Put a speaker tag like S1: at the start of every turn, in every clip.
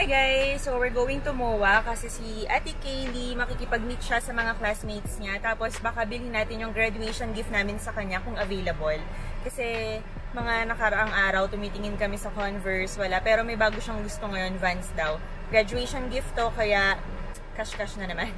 S1: Hi guys! So we're going to MOA kasi si Ate Kaylee makikipag-meet siya sa mga classmates niya. Tapos baka bilhin natin yung graduation gift namin sa kanya kung available. Kasi mga nakaraang araw tumitingin kami sa Converse, wala. Pero may bago siyang gusto ngayon, Vans daw. Graduation gift to, kaya cash-cash na naman.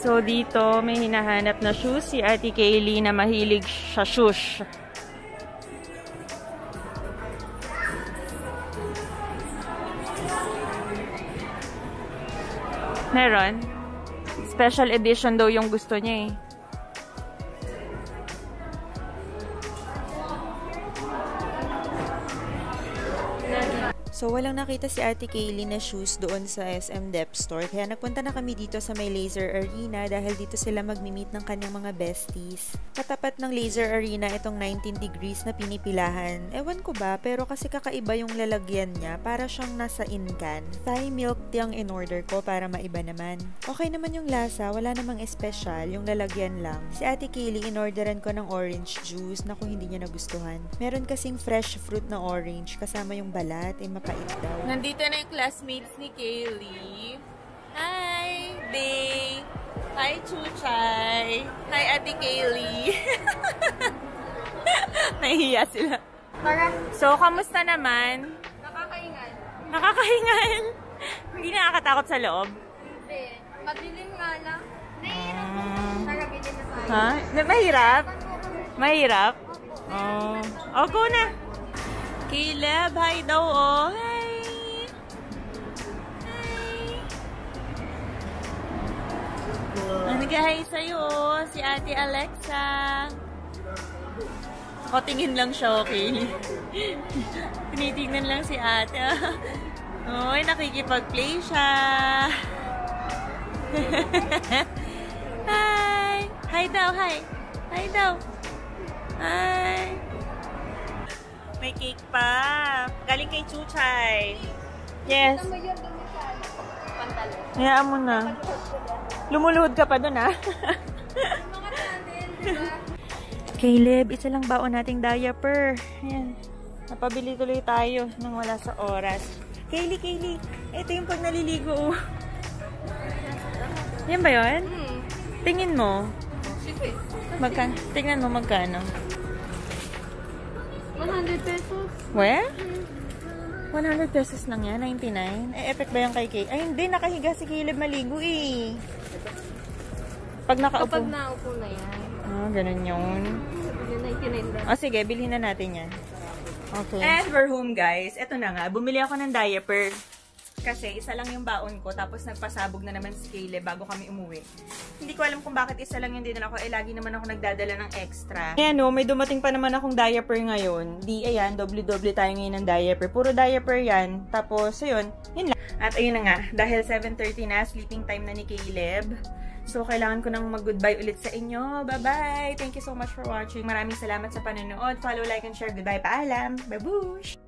S1: So, dito may hinahanap na shoes si Ate Kaylee na mahilig sa shoes. Meron. Special edition daw yung gusto niya eh. So, walang nakita si Ate Kaylee na shoes doon sa SM Dep Store. Kaya nagpunta na kami dito sa may Laser Arena dahil dito sila magmi-meet ng kanyang mga besties. Katapat ng Laser Arena itong 19 degrees na pinipilahan. Ewan ko ba, pero kasi kakaiba yung lalagyan niya. Para siyang nasa incan. Thai milk tea ang in-order ko para maiba naman. Okay naman yung lasa, wala namang espesyal, yung lalagyan lang. Si Ate Kaylee in-orderan ko ng orange juice na kung hindi niya nagustuhan. Meron kasing fresh fruit na orange kasama yung balat, eh mapait daw. Nandito na yung classmates ni Kaylee. Hi, Day! Hi, Chuchay! Hi, Ate Kaylee! Nahihiya sila.
S2: Tara,
S1: So, kamusta naman?
S2: nakakaingan.
S1: Nakakahingan. Hindi nakakatakot sa loob.
S2: Hindi. Madilim nga lang.
S1: Ah.
S2: Tara, bilhin na tayo.
S1: Ha? Mahirap? Mahirap? Oh. Oh, go na. Caleb, hi daw, oh. Hi. Hi. Nag-hi sa'yo, oh. Si Ate Alexa. O, tingin lang siya, okay? Tinitingnan lang si ate. Uy, nakikipag-play siya. Hi! Hi daw, hi! Hi daw! Hi! May cake pa. Galing kay Chuchay. Yes.
S2: Ano.
S1: Hayaan mo na. Lumuluhod ka pa dun,
S2: diba?
S1: Caleb, isa lang baon nating diaper. Ayan. Napabili tuloy tayo nang wala sa oras. Kaylee, Kaylee. Ito yung pag naliligo. oh. Yan ba yun?
S2: Hmm.
S1: Tingin mo.
S2: Sige.
S1: Magka tingnan mo magkano.
S2: 100 pesos.
S1: Where? 100 pesos lang yan, 99. Eh, effect ba yung kay Kay? Ay, hindi. Nakahiga si Caleb maligo eh. Pag nakaupo.
S2: Kapag naupo na yan.
S1: Ah, ganun yun.
S2: Yun, 99 lang.
S1: O sige, bilhin na natin yan. Okay. And we're home, guys. Ito na nga. Bumili ako ng diaper. Kasi isa lang yung baon ko. Tapos nagpasabog na naman si Caleb bago kami umuwi. Hindi ko alam kung bakit isa lang yung dinala ko. Eh, lagi naman ako nagdadala ng extra. Ayan o, may dumating pa naman akong diaper ngayon. Di, ayan, doble-doble tayo ngayon ng diaper. Puro diaper yan. Tapos, ayun, yun lang. At ayun na nga, dahil 7.30 na, sleeping time na ni Caleb. So, kailangan ko nang mag-goodbye ulit sa inyo. Bye-bye! Thank you so much for watching. Maraming salamat sa panonood. Follow, like, and share. Goodbye, paalam! Babush!